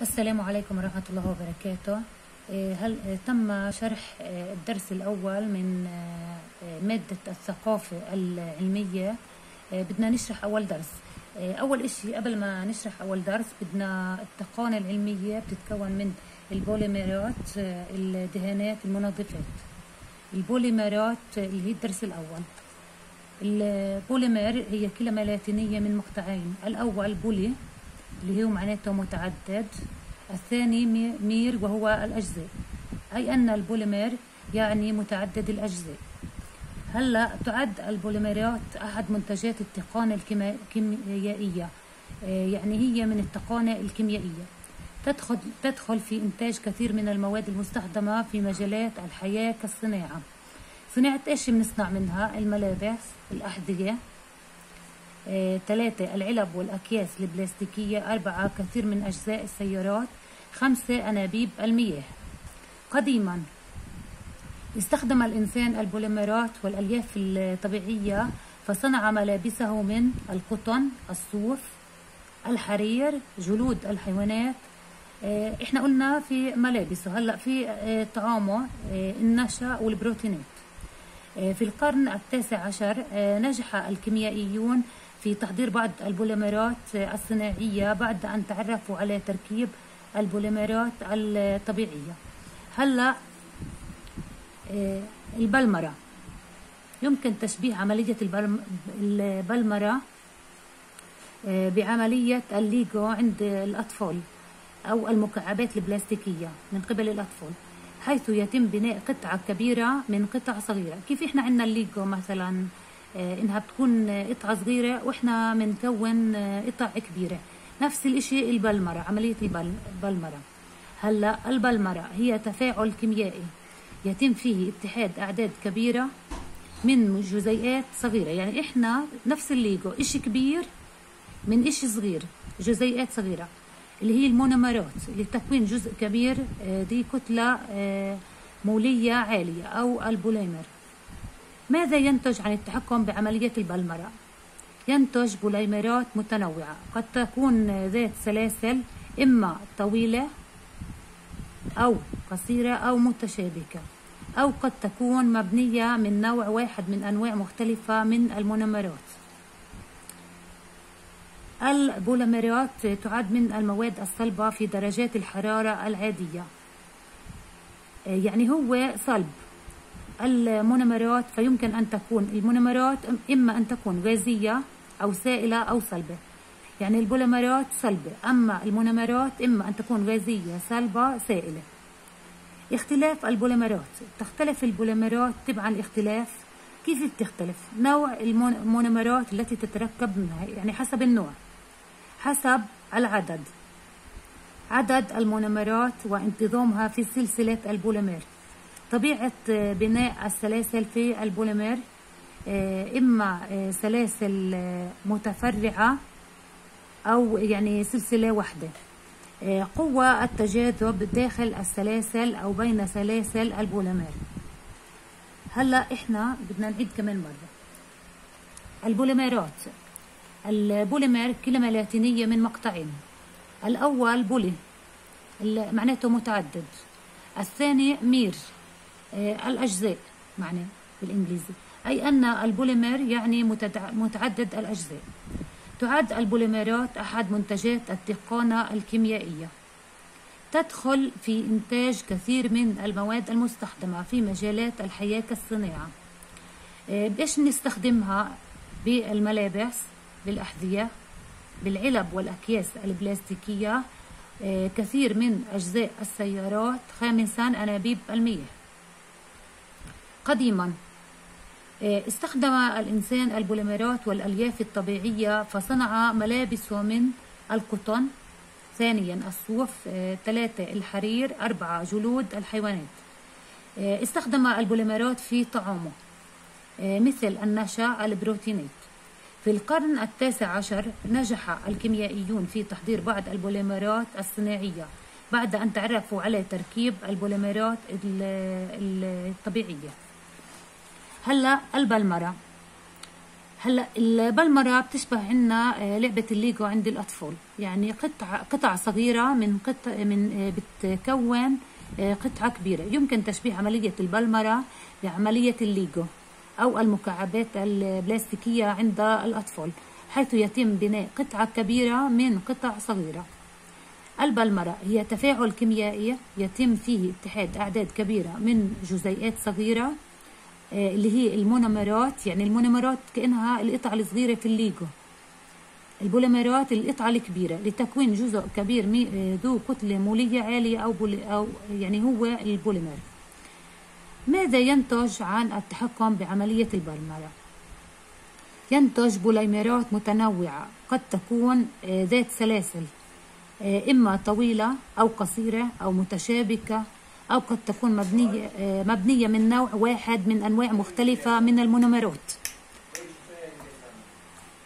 السلام عليكم ورحمة الله وبركاته. إيه، هل إيه، تم شرح إيه، الدرس الأول من مادة الثقافة العلمية. بدنا نشرح أول درس. أول إشي قبل ما نشرح أول درس بدنا التقانة العلمية بتتكون من البوليمرات الدهانات المنظفات. البوليمرات اللي هي الدرس الأول. البوليمر هي كلمة لاتينية من مقطعين. الأول بولي اللي هو معناته متعدد. الثاني مير وهو الأجزاء. أي أن البوليمر يعني متعدد الأجزاء. هلا تعد البوليمرات أحد منتجات التقانة الكيميائية آه، يعني هي من التقانة الكيميائية. تدخل, تدخل في إنتاج كثير من المواد المستخدمة في مجالات الحياة كالصناعة. صناعة إيش بنصنع منها؟ الملابس الأحذية ثلاثة العلب والأكياس البلاستيكية أربعة كثير من أجزاء السيارات خمسة أنابيب المياه. قديما استخدم الإنسان البوليمرات والألياف الطبيعية فصنع ملابسه من القطن الصوف الحرير جلود الحيوانات. آه، إحنا قلنا في ملابسه هلأ في آه، طعامه النشا والبروتينات. في القرن التاسع عشر نجح الكيميائيون في تحضير بعض البوليمرات الصناعية بعد أن تعرفوا على تركيب البوليمرات الطبيعية. هلا آه، البلمرة. يمكن تشبيه عملية البلمرة آه، بعملية الليجو عند الأطفال أو المكعبات البلاستيكية من قبل الأطفال حيث يتم بناء قطعة كبيرة من قطع صغيرة. كيف إحنا عندنا الليجو مثلا؟ آه، إنها بتكون قطعة صغيرة وإحنا بنكون قطع كبيرة. نفس الإشي البلمرة عملية البلمرة. هلأ البلمرة هي تفاعل كيميائي. يتم فيه اتحاد أعداد كبيرة من جزيئات صغيرة. يعني إحنا نفس الليجو إشي كبير من إشي صغير جزيئات صغيرة اللي هي المونومرات لتكوين جزء كبير آه، دي كتلة آه، مولية عالية أو البوليمر. ماذا ينتج عن التحكم بعملية البلمرة؟ ينتج بوليمرات متنوعة قد تكون ذات سلاسل إما طويلة أو قصيرة أو متشابكة أو قد تكون مبنية من نوع واحد من أنواع مختلفة من المونومرات البوليمرات تعد من المواد الصلبة في درجات الحرارة العادية يعني هو صلب المونومرات فيمكن أن تكون. المونومرات إما أن تكون غازية أو سائلة أو صلبة. يعني البوليمرات صلبة. أما المونومرات إما أن تكون غازية صلبة سائلة. اختلاف البوليمرات تختلف البوليمرات تبعا اختلاف كيف بتختلف نوع المونومرات التي تتركب منها. يعني حسب النوع. حسب العدد. عدد المونومرات وانتظامها في سلسلة البوليمر طبيعة بناء السلاسل في البوليمر آه، إما آه، سلاسل آه، متفرعة أو يعني سلسلة واحدة. قوة التجاذب داخل السلاسل أو بين سلاسل البوليمر هلأ إحنا بدنا نعيد كمان مرة. البوليمرات البوليمر كلمة لاتينية من مقطعين. الأول بولي معناته متعدد. الثاني مير. الأجزاء معناه بالإنجليزي. أي أن البوليمر يعني متعدد الأجزاء. تعد البوليمرات أحد منتجات التقانة الكيميائية. تدخل في إنتاج كثير من المواد المستخدمة في مجالات الحياة كالصناعة. آه، بإيش نستخدمها؟ بالملابس بالأحذية بالعلب والأكياس البلاستيكية. آه، كثير من أجزاء السيارات خامسا أنابيب المياه. قديما. آه، استخدم الإنسان البوليمرات والألياف الطبيعية فصنع ملابسه من القطن. ثانيا الصوف آه، ثلاثة الحرير أربعة جلود الحيوانات. آه، استخدم البوليمرات في طعامه. مثل النشا البروتينات في القرن التاسع عشر نجح الكيميائيون في تحضير بعض البوليمرات الصناعية بعد أن تعرفوا على تركيب البوليمرات الطبيعية. هلا البلمرة. هلا البلمرة بتشبه عنا آه، لعبة الليجو عند الأطفال. يعني قطع قطع صغيرة من قطع من آه، بتكون آه، قطعة كبيرة. يمكن تشبيه عملية البلمرة بعملية الليجو أو المكعبات البلاستيكية عند الأطفال حيث يتم بناء قطعة كبيرة من قطع صغيرة. البلمرة هي تفاعل كيميائي يتم فيه اتحاد أعداد كبيرة من جزيئات صغيرة آه، اللي هي المونومرات يعني المونومرات كأنها القطع الصغيرة في الليجو البوليمرات القطعة الكبيرة لتكوين جزء كبير آه، ذو كتلة مولية عالية أو, أو يعني هو البوليمر ماذا ينتج عن التحكم بعملية البلمرة؟ ينتج بوليمرات متنوعة قد تكون آه، ذات سلاسل إما طويلة أو قصيرة أو متشابكة أو قد تكون مبنية, مبنية من نوع واحد من أنواع مختلفة من المونومرات